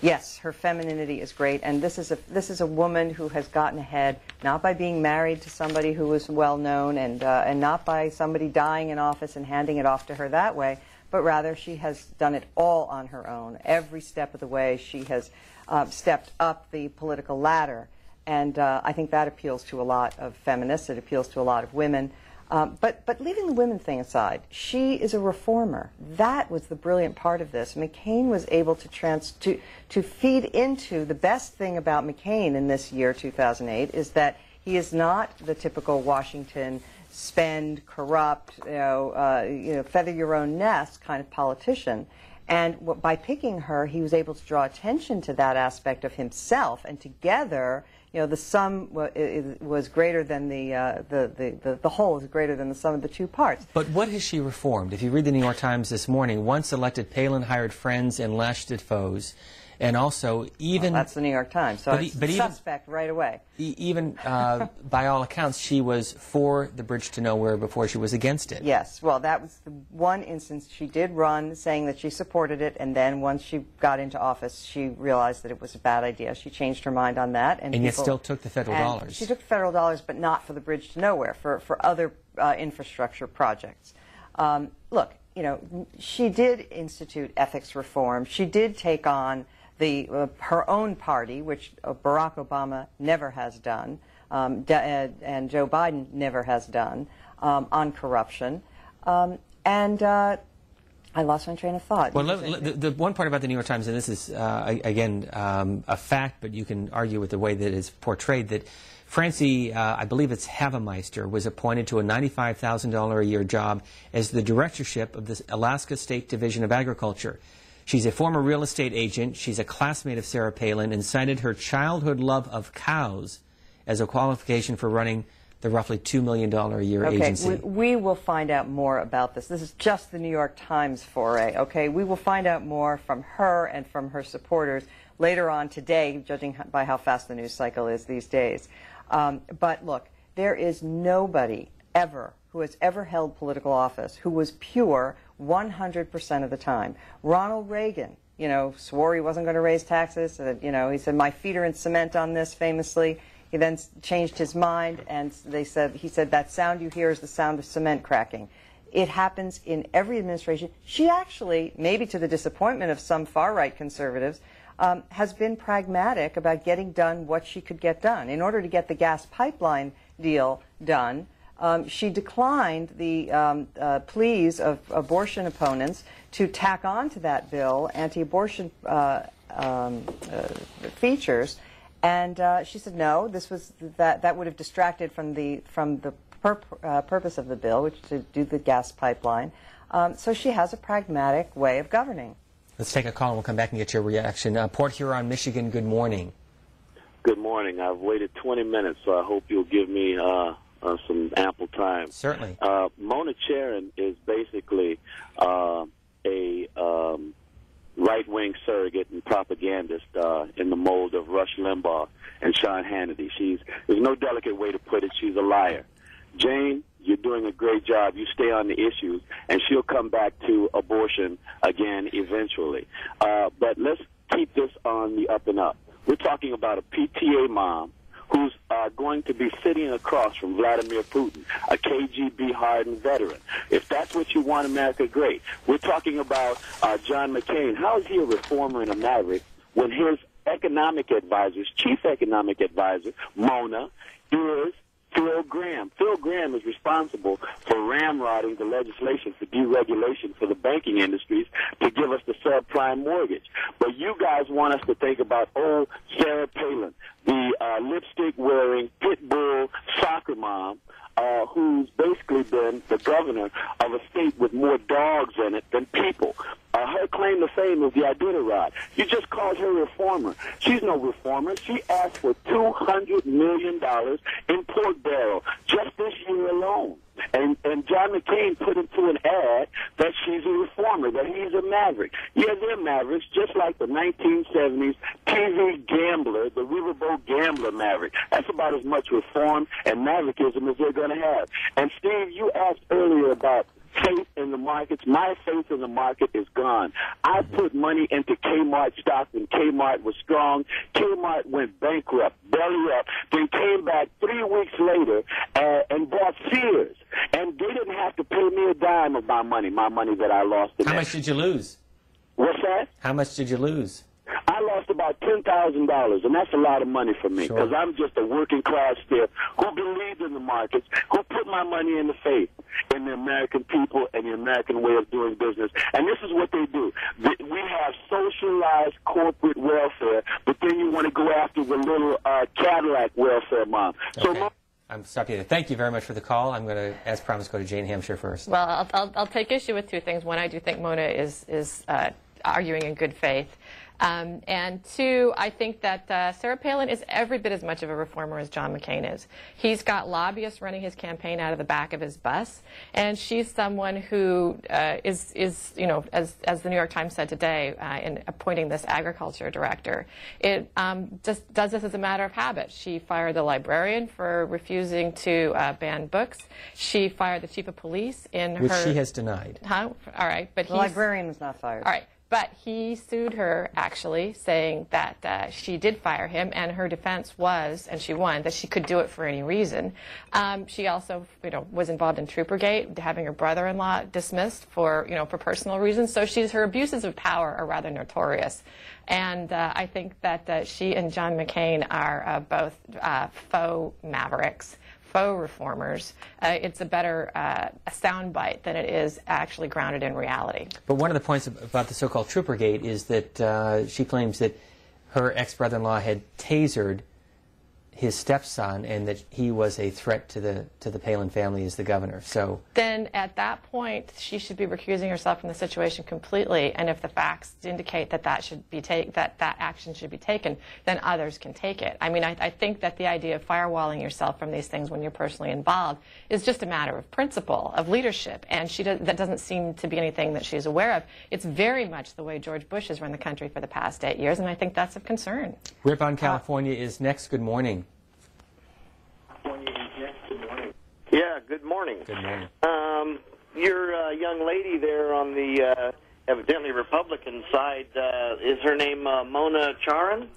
Yes, her femininity is great, and this is a this is a woman who has gotten ahead not by being married to somebody who was well known, and uh, and not by somebody dying in office and handing it off to her that way, but rather she has done it all on her own. Every step of the way, she has uh, stepped up the political ladder, and uh, I think that appeals to a lot of feminists. It appeals to a lot of women. Um, but, but leaving the women thing aside, she is a reformer. That was the brilliant part of this. McCain was able to, trans, to, to feed into the best thing about McCain in this year, 2008, is that he is not the typical Washington spend, corrupt, you know, uh, you know, feather your own nest kind of politician. And what, by picking her, he was able to draw attention to that aspect of himself, and together you know, the sum was greater than the, uh, the, the, the, the, whole is greater than the sum of the two parts. But what has she reformed? If you read the New York Times this morning, once elected, Palin hired friends and lashed at foes. And also, even... Well, that's the New York Times, so but it's but suspect right away. Even, uh, by all accounts, she was for the bridge to nowhere before she was against it. Yes, well, that was the one instance she did run saying that she supported it, and then once she got into office, she realized that it was a bad idea. She changed her mind on that. And, and yet still took the federal dollars. She took federal dollars, but not for the bridge to nowhere, for, for other uh, infrastructure projects. Um, look, you know, she did institute ethics reform. She did take on the, uh, her own party, which uh, Barack Obama never has done, um, and Joe Biden never has done, um, on corruption. Um, and uh, I lost my train of thought. Well, the, the, one part about the New York Times, and this is, uh, again, um, a fact, but you can argue with the way that it's portrayed, that Franci, uh, I believe it's Havemeister, was appointed to a $95,000 a year job as the directorship of the Alaska State Division of Agriculture. She's a former real estate agent. She's a classmate of Sarah Palin and cited her childhood love of cows as a qualification for running the roughly $2 million a year okay, agency. We, we will find out more about this. This is just the New York Times foray, okay? We will find out more from her and from her supporters later on today, judging by how fast the news cycle is these days. Um, but look, there is nobody ever who has ever held political office who was pure 100% of the time. Ronald Reagan, you know, swore he wasn't going to raise taxes. Uh, you know, he said, my feet are in cement on this, famously. He then changed his mind, and they said, he said, that sound you hear is the sound of cement cracking. It happens in every administration. She actually, maybe to the disappointment of some far-right conservatives, um, has been pragmatic about getting done what she could get done. In order to get the gas pipeline deal done, um, she declined the um, uh, pleas of abortion opponents to tack on to that bill anti-abortion uh, um, uh, features, and uh, she said no. This was that that would have distracted from the from the pur uh, purpose of the bill, which is to do the gas pipeline. Um, so she has a pragmatic way of governing. Let's take a call and we'll come back and get your reaction. Uh, Port Huron, Michigan. Good morning. Good morning. I've waited 20 minutes, so I hope you'll give me uh, some ample time. Certainly. Uh, Mona Charen is basically uh, a um, right-wing surrogate and propagandist uh, in the mold of Rush Limbaugh and Sean Hannity. She's there's no delicate way to put it. She's a liar. Jane, you're doing a great job. You stay on the issues, and she'll come back to abortion again eventually. Uh, but let's keep this on the up and up. We're talking about a PTA mom who's uh, going to be sitting across from Vladimir Putin, a KGB hardened veteran. If that's what you want America, great. We're talking about uh, John McCain. How is he a reformer and a maverick when his economic advisors, chief economic advisor, Mona, is Phil Gramm. Phil Gramm is responsible for ramrodding the legislation for deregulation for the banking industries to give us the subprime mortgage. But you guys want us to think about, oh, Sarah Palin, the uh, lipstick-wearing pit bull soccer mom uh, who's basically been the governor of a state with more dogs in it than people. Uh, her claim to fame is the Iditarod. You just called her a reformer. She's no reformer. She asked for $200 million in pork barrel just this year alone. And and John McCain put into an ad she's a reformer, that he's a maverick. Yeah, they're mavericks, just like the 1970s TV gambler, the riverboat gambler maverick. That's about as much reform and maverickism as they're going to have. And Steve, you asked earlier about faith in the markets. My faith in the market is gone. I put money into Kmart stock when Kmart was strong. Kmart went bankrupt, belly up, then came back three weeks later uh, and bought Sears. And they didn't have to pay me a dime of my money, my money that I lost. How that. much did you lose? What's that? How much did you lose? I lost about ten thousand dollars, and that's a lot of money for me Sure. because I'm just a working class stiff who believed in the markets, who put my money in the faith in the American people and the American way of doing business. And this is what they do: we have socialized corporate welfare, but then you want to go after the little uh, Cadillac welfare mom. So. Okay. my- I'm stopping you there. Thank you very much for the call. I'm going to, as promised, go to Jane Hamsher first. Well, I'll, I'll, I'll take issue with two things. One, I do think Mona is, is uh, arguing in good faith. Um, and two, I think that uh, Sarah Palin is every bit as much of a reformer as John McCain is. He's got lobbyists running his campaign out of the back of his bus, and she's someone who uh, is, is, you know, as, as the New York Times said today uh, in appointing this agriculture director, it um, just does this as a matter of habit. She fired the librarian for refusing to uh, ban books. She fired the chief of police in Which her. she has denied. Huh? All right, but The he's- librarian was not fired. all right. But he sued her, actually, saying that uh, she did fire him, and her defense was, and she won, that she could do it for any reason. Um, she also, you know, was involved in Troopergate, having her brother-in-law dismissed for, you know, for personal reasons. So she's her abuses of power are rather notorious, and uh, I think that uh, she and John McCain are uh, both uh, faux mavericks faux reformers, uh, it's a better uh, a soundbite than it is actually grounded in reality. But one of the points about the so-called Troopergate is that uh, she claims that her ex-brother-in-law had tasered his stepson and that he was a threat to the to the Palin family as the governor. So Then at that point, she should be recusing herself from the situation completely. And if the facts indicate that that should be take that that action should be taken, then others can take it. I mean, I, I think that the idea of firewalling yourself from these things when you're personally involved is just a matter of principle, of leadership, and she does, that doesn't seem to be anything that she's aware of. It's very much the way George Bush has run the country for the past eight years, and I think that's of concern. Rip on California is next. Good morning. Yeah, good morning. Good morning. Um, your uh, young lady there on the uh, evidently Republican side, uh, is her name uh, Mona Charan?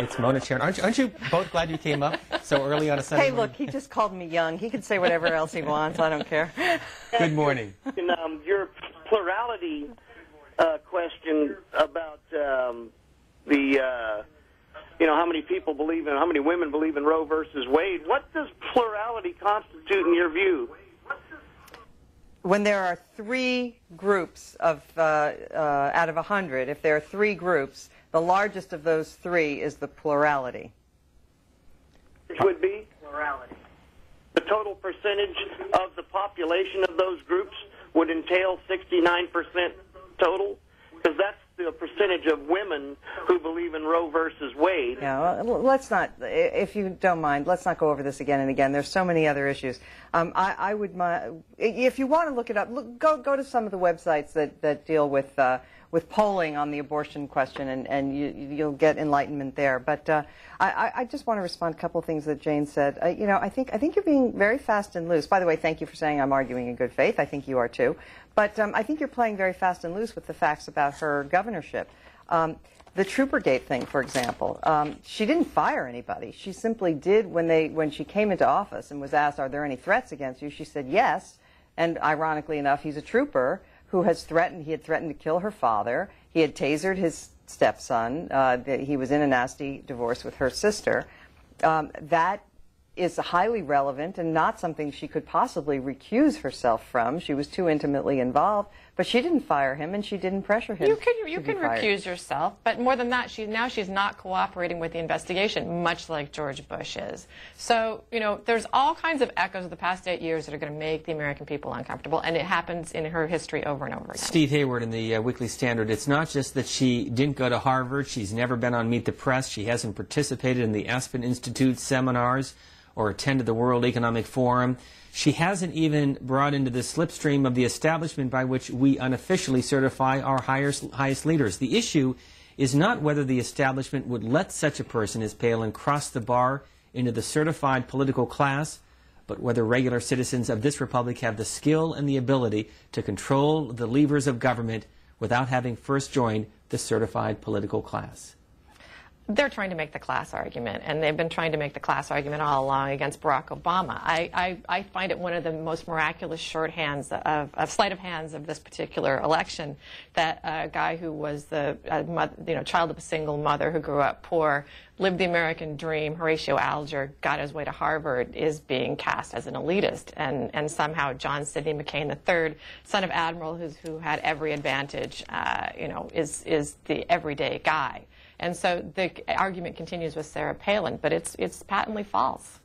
It's Mona Charen. Aren't you, aren't you both glad you came up so early on a Sunday? Hey, morning? look, he just called me young. He can say whatever else he wants. I don't care. Good morning. And, um, your plurality uh, question about um, the, uh, you know, how many people believe in, how many women believe in Roe versus Wade. What does plurality constitute in your view? when there are three groups of uh, uh, out of a hundred, if there are three groups, the largest of those three is the plurality. Which would be? Plurality. The total percentage of the population of those groups would entail 69% total? Because that's the percentage of women who believe in Roe versus Wade. Yeah, well, let's not, if you don't mind, let's not go over this again and again. There's so many other issues. Um, I, I would, mi- if you want to look it up, look, go go to some of the websites that, that deal with uh, with polling on the abortion question, and, and you, you'll get enlightenment there. But uh, I, I- just want to respond to a couple things that Jane said. Uh, you know, I think I think you're being very fast and loose. By the way, thank you for saying I'm arguing in good faith. I think you are too. But um, I think you're playing very fast and loose with the facts about her governorship. Um, the Troopergate thing, for example, um, she didn't fire anybody. She simply did when they when she came into office and was asked, "Are there any threats against you?" She said yes. And ironically enough, he's a trooper who has threatened. He had threatened to kill her father. He had tasered his stepson. Uh, he was in a nasty divorce with her sister. Um, that is highly relevant and not something she could possibly recuse herself from. She was too intimately involved, but she didn't fire him and she didn't pressure him. You can you to can recuse yourself, but more than that, she now she's not cooperating with the investigation, much like George Bush is. So you know, there's all kinds of echoes of the past eight years that are going to make the American people uncomfortable, and it happens in her history over and over again. Steve Hayward in the uh, Weekly Standard. It's not just that she didn't go to Harvard. She's never been on Meet the Press. She hasn't participated in the Aspen Institute seminars or attended the World Economic Forum. She hasn't even brought into the slipstream of the establishment by which we unofficially certify our highest, highest leaders. The issue is not whether the establishment would let such a person as Palin cross the bar into the certified political class, but whether regular citizens of this republic have the skill and the ability to control the levers of government without having first joined the certified political class. They're trying to make the class argument, and they've been trying to make the class argument all along against Barack Obama. I, I, I find it one of the most miraculous shorthands of, of sleight of hands of this particular election that a guy who was the mother, you know child of a single mother who grew up poor, lived the American dream, Horatio Alger got his way to Harvard, is being cast as an elitist, and, and somehow John Sidney McCain III, son of admiral who's, who had every advantage, uh, you know, is is the everyday guy. And so the argument continues with Sarah Palin, but it's, it's patently false.